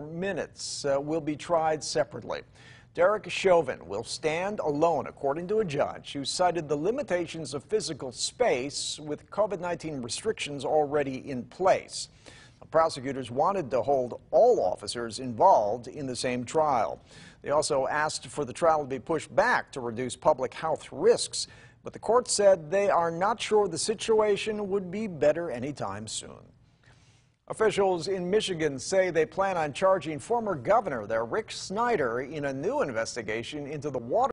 minutes uh, will be tried separately. Derek Chauvin will stand alone, according to a judge who cited the limitations of physical space with COVID 19 restrictions already in place. The prosecutors wanted to hold all officers involved in the same trial. They also asked for the trial to be pushed back to reduce public health risks, but the court said they are not sure the situation would be better anytime soon. Officials in Michigan say they plan on charging former governor there, Rick Snyder, in a new investigation into the water.